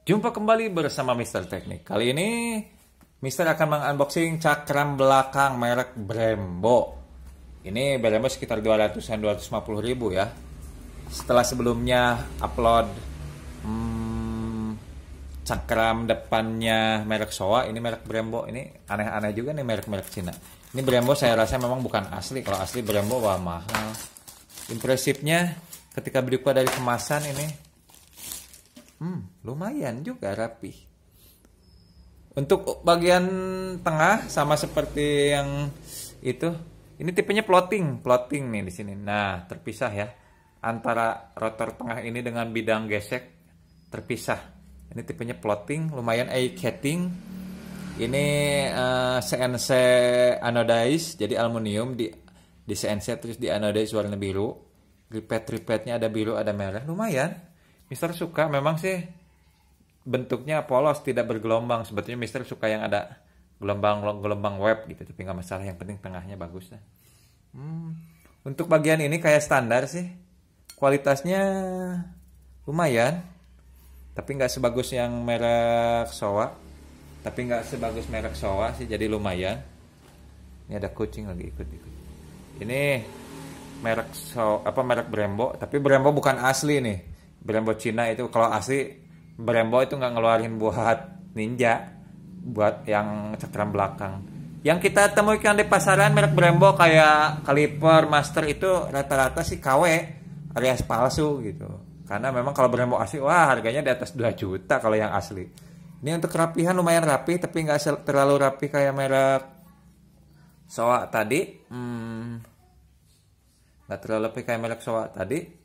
Jumpa kembali bersama Mister Teknik. Kali ini Mister akan mengunboxing cakram belakang merek Brembo. Ini Brembo sekitar 200-an 250 ribu ya. Setelah sebelumnya upload hmm, cakram depannya merek Showa, ini merek Brembo. Ini aneh-aneh juga nih merek-merek Cina. Ini Brembo saya rasa memang bukan asli. Kalau asli Brembo wah mahal. Impresifnya ketika berubah dari kemasan ini Hmm, lumayan juga rapi. Untuk bagian tengah sama seperti yang itu. Ini tipenya plotting, plotting nih di sini. Nah, terpisah ya. Antara rotor tengah ini dengan bidang gesek terpisah. Ini tipenya plotting, lumayan eye catting. Ini uh, eh, CNC anodize, jadi aluminium di di CNC terus di anodize warna biru. Ripet-ripetnya ada biru, ada merah, lumayan Mister suka memang sih bentuknya polos tidak bergelombang. Sebetulnya Mister suka yang ada gelombang gelombang web gitu tapi nggak masalah yang penting tengahnya bagus lah. Hmm. untuk bagian ini kayak standar sih. Kualitasnya lumayan tapi nggak sebagus yang merek Sowa. Tapi nggak sebagus merek Sowa sih jadi lumayan. Ini ada kucing lagi ikut ikut. Ini merek so apa merek Brembo tapi Brembo bukan asli nih Brembo Cina itu kalau asli Brembo itu nggak ngeluarin buat ninja buat yang cakram belakang. Yang kita temukan di pasaran merek Brembo kayak kaliper master itu rata-rata sih KW alias palsu gitu. Karena memang kalau Brembo asli wah harganya di atas 2 juta kalau yang asli. Ini untuk kerapihan lumayan rapi tapi nggak terlalu rapi kayak merek Soa tadi. Hmm, nggak terlalu rapi kayak merek Soa tadi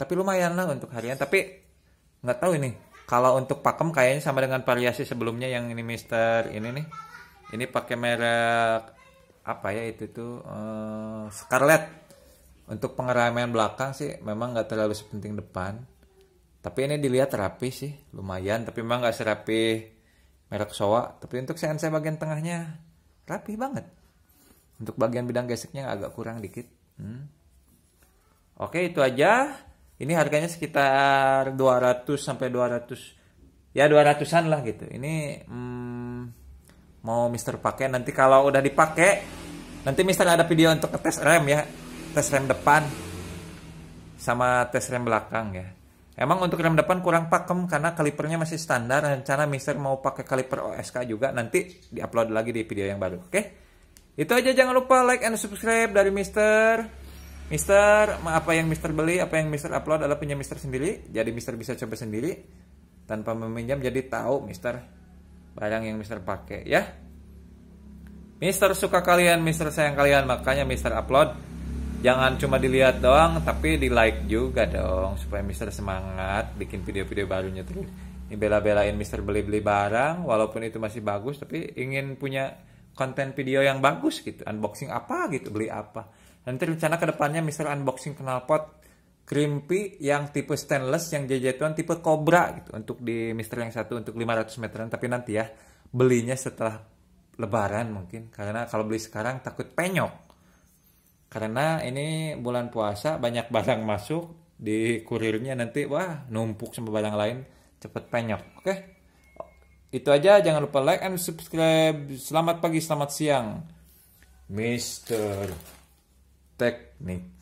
tapi lumayan lah untuk harian. Tapi nggak tahu ini. Kalau untuk pakem kayaknya sama dengan variasi sebelumnya yang ini Mister ini nih. Ini pakai merek apa ya itu tuh uh, Scarlett. Untuk pengereman belakang sih memang nggak terlalu sepenting depan. Tapi ini dilihat rapi sih lumayan. Tapi memang nggak serapi merek Soa tapi untuk CNC bagian tengahnya rapi banget. Untuk bagian bidang geseknya agak kurang dikit. Hmm. oke itu aja ini harganya sekitar 200 sampai 200 ya 200-an lah gitu. Ini hmm, mau Mister pakai nanti kalau udah dipakai nanti Mister ada video untuk tes rem ya. Tes rem depan sama tes rem belakang ya. Emang untuk rem depan kurang pakem karena kalipernya masih standar. Rencana Mister mau pakai kaliper OSK juga nanti diupload lagi di video yang baru. Oke? Itu aja jangan lupa like and subscribe dari Mister. Mister, apa yang Mister beli, apa yang Mister upload adalah punya Mister sendiri. Jadi Mister bisa coba sendiri tanpa meminjam. Jadi tahu Mister barang yang Mister pakai ya. Mister suka kalian, Mister sayang kalian, makanya Mister upload. Jangan cuma dilihat doang, tapi di like juga dong supaya Mister semangat bikin video-video barunya terus. Ini bela-belain Mister beli-beli barang, walaupun itu masih bagus, tapi ingin punya konten video yang bagus gitu, unboxing apa gitu, beli apa Nanti rencana ke depannya Mister unboxing knalpot crimpy yang tipe stainless yang JJ Tuan tipe Cobra gitu untuk di Mister yang satu untuk 500 meteran. Tapi nanti ya belinya setelah lebaran mungkin. Karena kalau beli sekarang takut penyok. Karena ini bulan puasa banyak barang masuk di kurirnya nanti wah numpuk sama barang lain cepet penyok oke? Okay? itu aja jangan lupa like and subscribe. Selamat pagi selamat siang Mister teknik